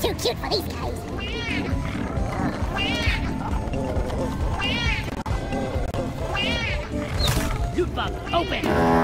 too cute for these guys. Loot bug. open!